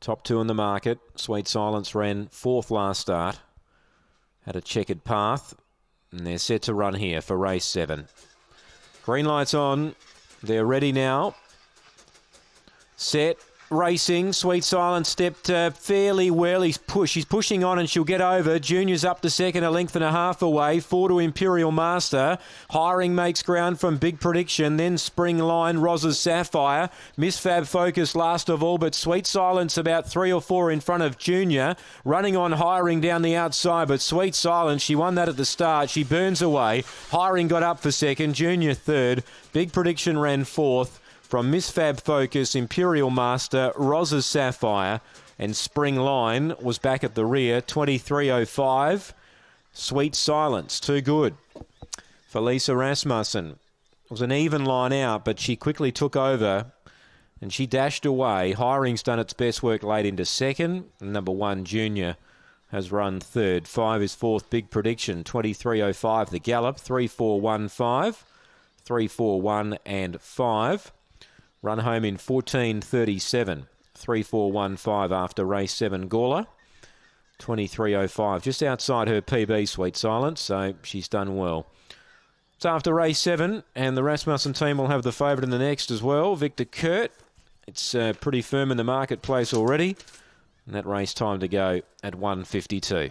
Top two in the market. Sweet Silence ran fourth last start. Had a checkered path. And they're set to run here for race seven. Green lights on. They're ready now. Set racing. Sweet Silence stepped uh, fairly well. He's push. He's pushing on and she'll get over. Junior's up to second, a length and a half away. Four to Imperial Master. Hiring makes ground from Big Prediction. Then Spring Line, Roz's Sapphire. Miss Fab Focus last of all, but Sweet Silence about three or four in front of Junior. Running on Hiring down the outside, but Sweet Silence, she won that at the start. She burns away. Hiring got up for second. Junior third. Big Prediction ran fourth from Miss Fab Focus, Imperial Master, Roz's Sapphire, and Spring Line was back at the rear, 23.05. Sweet Silence, too good. For Lisa Rasmussen, it was an even line out, but she quickly took over and she dashed away. Hiring's done its best work late into second. Number one, Junior, has run third. Five is fourth. Big prediction, 23.05 the gallop, 3.415, 3.41 and 5. Run home in 14.37. 3415 after race 7 Gawler. 23.05, just outside her PB, Sweet Silence, so she's done well. It's after race 7, and the Rasmussen team will have the favourite in the next as well, Victor Kurt. It's uh, pretty firm in the marketplace already, and that race time to go at 152.